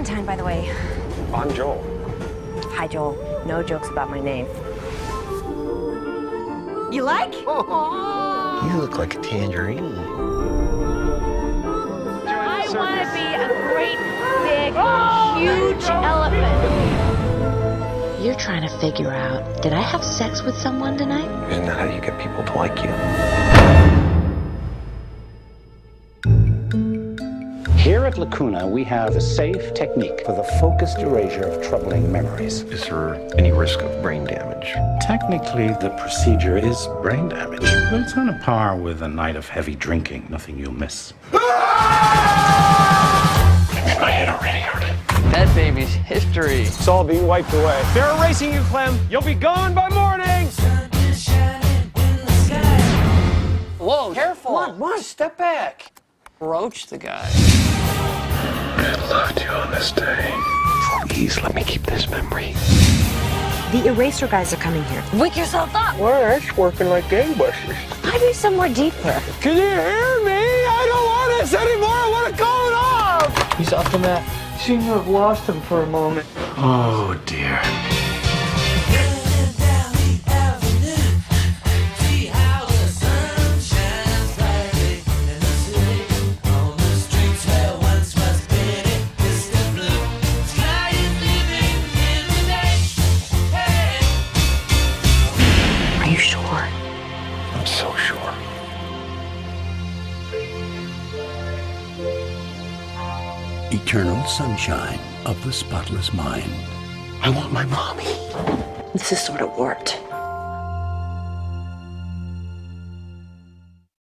Clementine, by the way. I'm Joel. Hi, Joel. No jokes about my name. You like? You look like a tangerine. I want to be a great, big, huge elephant. You're trying to figure out, did I have sex with someone tonight? Isn't that how you get people to like you? At Lacuna, we have a safe technique for the focused erasure of troubling memories. Is there any risk of brain damage? Technically, the procedure is brain damage, but it's on a par with a night of heavy drinking. Nothing you'll miss. I'm my head already, Artie. That baby's history. It's all being wiped away. They're erasing you, Clem. You'll be gone by morning. Whoa, careful. Come on, come on, step back. Roach the guy. I loved you on this day. Please let me keep this memory. The eraser guys are coming here. Wake yourself up. Why are that's working like gangbusters. I be somewhere deeper. Can you hear me? I don't want this anymore. I want to call it off. He's up in that. Seem to have lost him for a moment. Oh, dear. Sure? I'm so sure. Eternal sunshine of the spotless mind. I want my mommy. This is sort of warped.